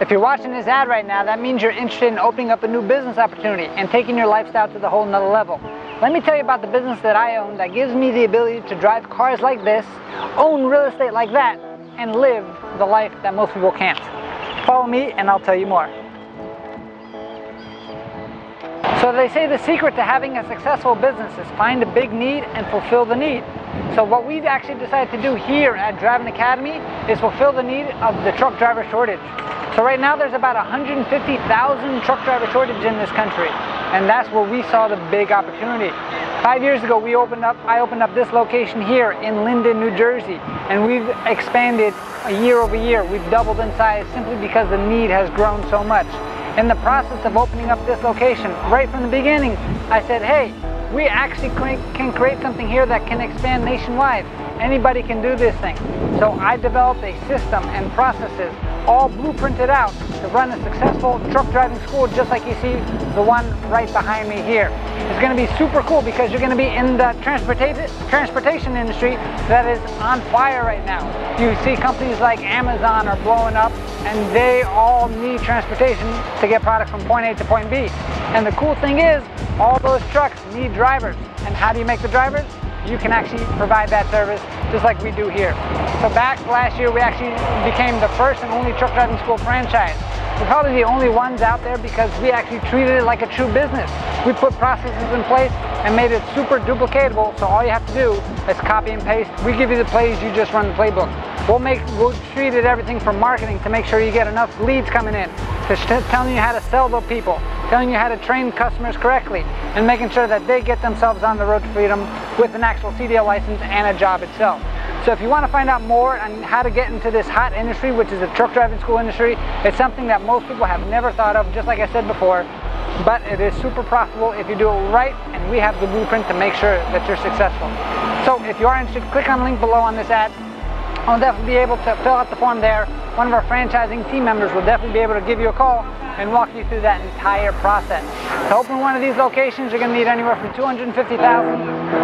If you're watching this ad right now, that means you're interested in opening up a new business opportunity and taking your lifestyle to the whole nother level. Let me tell you about the business that I own that gives me the ability to drive cars like this, own real estate like that, and live the life that most people can't. Follow me and I'll tell you more. So they say the secret to having a successful business is find a big need and fulfill the need. So what we've actually decided to do here at Driving Academy is fulfill the need of the truck driver shortage. So right now there's about 150,000 truck driver shortage in this country. And that's where we saw the big opportunity. Five years ago, we opened up, I opened up this location here in Linden, New Jersey. And we've expanded year over year. We've doubled in size simply because the need has grown so much. In the process of opening up this location, right from the beginning, I said, hey, we actually can create something here that can expand nationwide. Anybody can do this thing. So I developed a system and processes all blueprinted out to run a successful truck driving school just like you see the one right behind me here. It's going to be super cool because you're going to be in the transportation transportation industry that is on fire right now. You see companies like Amazon are blowing up and they all need transportation to get products from point A to point B. And the cool thing is all those trucks need drivers. And how do you make the drivers? you can actually provide that service just like we do here. So back last year, we actually became the first and only truck driving school franchise. We're probably the only ones out there because we actually treated it like a true business. We put processes in place and made it super duplicatable, so all you have to do is copy and paste. We give you the plays, you just run the playbook. We'll make, we'll treat it everything from marketing to make sure you get enough leads coming in, to telling you how to sell the people, telling you how to train customers correctly, and making sure that they get themselves on the road to freedom with an actual CDL license and a job itself. So if you want to find out more on how to get into this hot industry, which is the truck driving school industry, it's something that most people have never thought of, just like I said before, but it is super profitable if you do it right, and we have the blueprint to make sure that you're successful. So if you are interested, click on the link below on this ad. I'll definitely be able to fill out the form there. One of our franchising team members will definitely be able to give you a call and walk you through that entire process. To open one of these locations, you're going to need anywhere from $250,000 to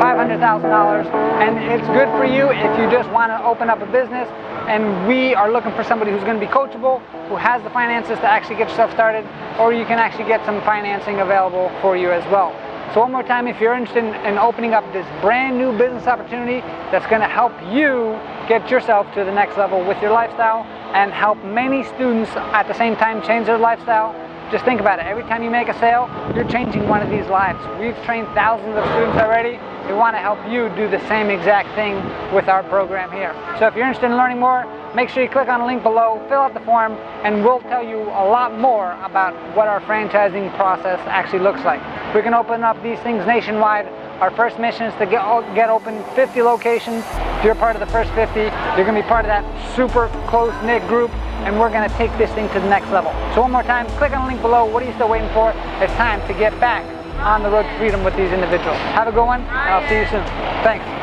$500,000. And it's good for you if you just want to open up a business. And we are looking for somebody who's going to be coachable, who has the finances to actually get yourself started, or you can actually get some financing available for you as well. So one more time, if you're interested in, in opening up this brand new business opportunity that's going to help you get yourself to the next level with your lifestyle and help many students at the same time change their lifestyle, just think about it. Every time you make a sale, you're changing one of these lives. We've trained thousands of students already. We want to help you do the same exact thing with our program here. So if you're interested in learning more, make sure you click on the link below, fill out the form, and we'll tell you a lot more about what our franchising process actually looks like. We can open up these things nationwide. Our first mission is to get, get open 50 locations. If you're part of the first 50, you're going to be part of that super close-knit group and we're going to take this thing to the next level. So one more time, click on the link below. What are you still waiting for? It's time to get back on the road to freedom with these individuals. Have a good one, and I'll see you soon. Thanks.